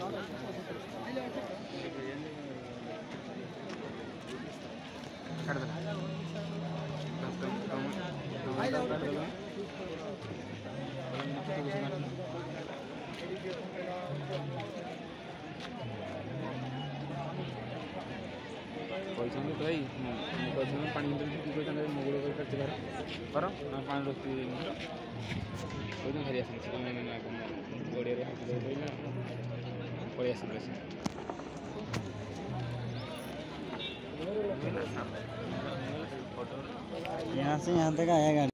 କହିଛନ୍ତି ତ ଭାଇ ମୁଁ କହିଛନ୍ତି ପାଣି ଭିତରେ ବିକ୍ରି କରିଛନ୍ତି ମୋ ଗୋଡ଼ କରି କାଟିବାର କର ନା ପାଣି ରଖି କହିଛନ୍ତି ହାରି ଆସନ୍ତି बढ़िया से बढ़िया यहाँ से यहाँ तक आया गाड़ी